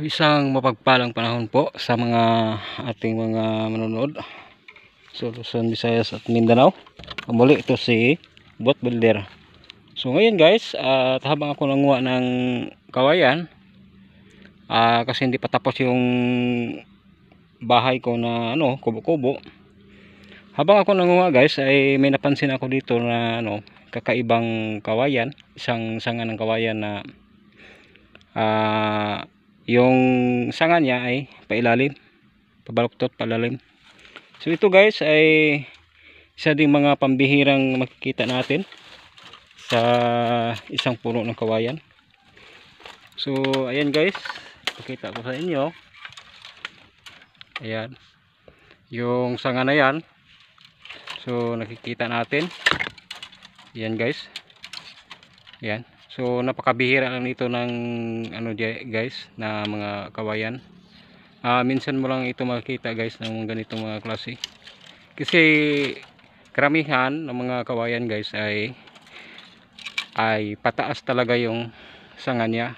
Isang mapagpalang panahon po sa mga ating mga manonood. So, Luzon, Visayas at Mindanao. Muli ito si Bot Builder. So ngayon guys, at habang ako nanguha ng kawayan, ah, kasi hindi pa tapos yung bahay ko na ano, kubo-kubo. Habang ako nanguha guys, ay may napansin ako dito na ano, kakaibang kawayan, isang sanga ng kawayan na ah yung sanga niya ay pailalim pabaluktot palalim. So ito guys ay isa ding mga pambihirang makikita natin sa isang puno ng kawayan. So ayan guys pakita ko sa inyo. Ayan. Yung sanga na yan. So nakikita natin. Ayan guys ayan So napakabihira lang nito ng ano guys na mga kawayan. Ah minsan mo lang ito makita guys ng ganitong mga klase. Kasi karamihan ng mga kawayan guys ay ay pataas talaga yung sanga niya.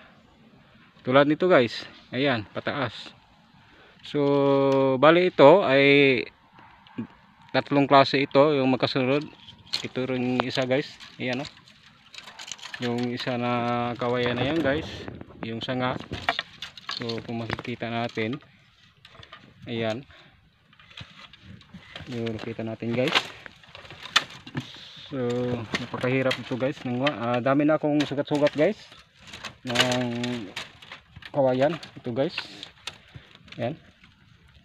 Tulad nito guys. Ayan, pataas. So bali ito ay tatlong klase ito yung magkasunod. Ito rin isa guys. Ayan oh yung isa na kawayan na yan guys yung sanga. So kung makikita natin ayan. Yung nakita natin guys. So napakahirap ito guys nang, uh, dami na akong sugat-sugat guys ng kawayan. Ito guys. Ayan.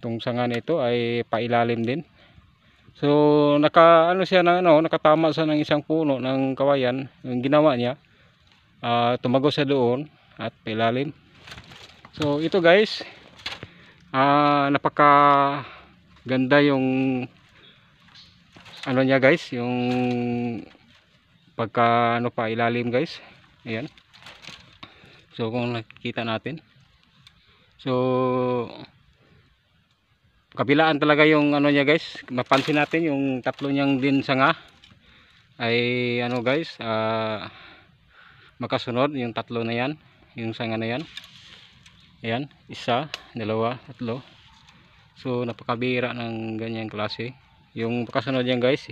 Itong sanga nito ay pailalim din. So naka ano siya na ano nakatama sa ng isang puno ng kawayan. Yung ginawa niya uh, tumago sa doon at pailalim so ito guys uh, napaka ganda yung ano niya guys yung pagka ano pa ilalim guys. Ayan. So kung nakikita natin. So kabilaan talaga yung ano niya guys mapansin natin yung tatlo niyang din sanga ay ano guys ah uh, makasunod yung tatlo na yan yung sanga na yan. Ayan isa, dalawa, tatlo. So napakabira ng ganyang klase. Yung makasunod yan guys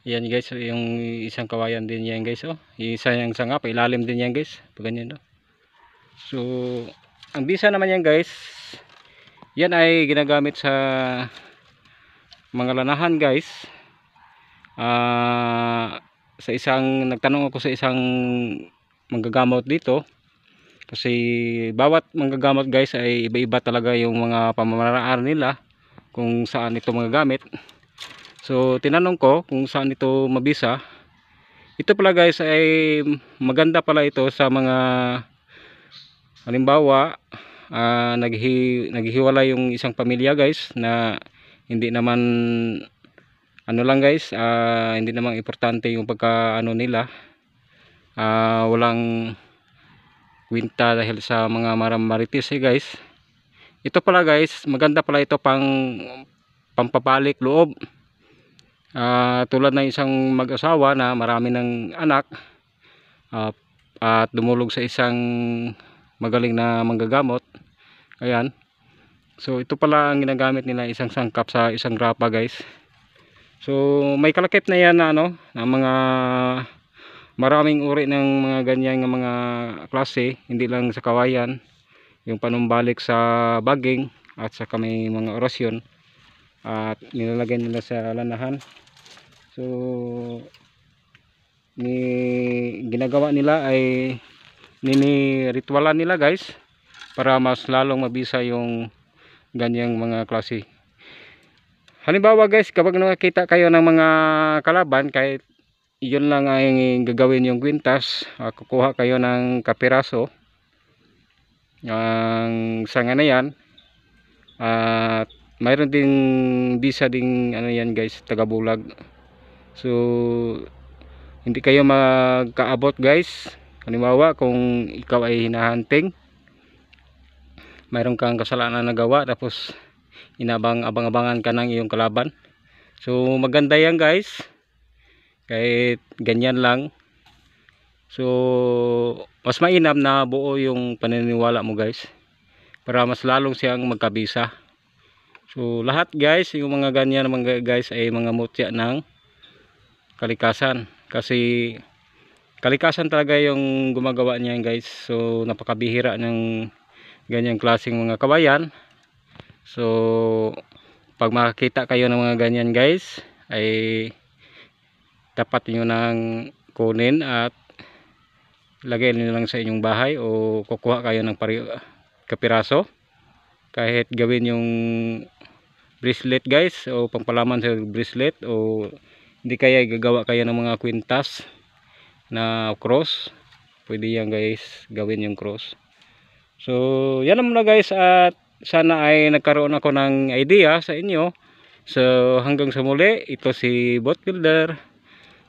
yan guys yung isang kawayan din yan guys oh. yung isa yung sanga pailalim din yan guys. Pag ganyan oh. so ang bisa naman yan guys yan ay ginagamit sa mga lanahan guys. Ah uh, sa isang nagtanong ako sa isang manggagamot dito. Kasi bawat manggagamot guys ay iba-iba talaga yung mga pamamaraan nila kung saan ito magagamit. So tinanong ko kung saan ito mabisa. Ito pala guys ay maganda pala ito sa mga halimbawa uh, naghi, naghihiwala yung isang pamilya guys na hindi naman ano lang guys uh, hindi namang importante yung pagka ano nila. Uh, walang kwinta dahil sa mga maramaritis eh guys. Ito pala guys maganda pala ito pang pampapalik loob. Uh, tulad ng isang mag-asawa na marami ng anak uh, at dumulog sa isang magaling na manggagamot. Ayan. So ito pala ang ginagamit nila isang sangkap sa isang grapa guys So may kalakip na yan na ano, na mga maraming uri ng mga ganyan ng mga klase, hindi lang sa kawayan, yung panumbalik sa baging at sa may mga orasyon at nilalagay nila sa lanahan. So ni ginagawa nila ay nini ritualan nila guys para mas lalong mabisa yung ganyang mga klase halimbawa guys kapag nakakita kayo ng mga kalaban kahit yun lang ang gagawin yung kwintas uh, kukuha kayo ng kapiraso ang sanga na yan at uh, mayroon ding bisa ding ano yan guys tagabulag. So hindi kayo magkaabot guys. Halimbawa kung ikaw ay hinahunting mayroon kang kasalanan na gawa tapos inabang abang-abangan ka ng iyong kalaban. So maganda yan guys. Kahit ganyan lang. So mas mainam na buo yung paniniwala mo guys. Para mas lalong siyang magkabisa. So lahat guys yung mga ganyan mga guys ay mga mutya ng kalikasan. Kasi kalikasan talaga yung gumagawa niyan guys. So napakabihira ng ganyang klaseng mga kawayan so pag makakita kayo ng mga ganyan guys ay dapat nyo nang kunin at lagay nyo lang sa inyong bahay o kukuha kayo ng kapiraso. Kahit gawin yung bracelet guys o pampalaman sa bracelet o hindi kaya gagawa kayo ng mga kwintas na cross pwede yan guys gawin yung cross. So yan na guys at sana ay nagkaroon ako ng idea sa inyo. So hanggang sa muli ito si bot builder.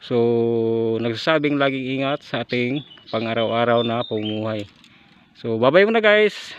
So nagsasabing laging ingat sa ating pang araw-araw na pamumuhay. So bye bye muna guys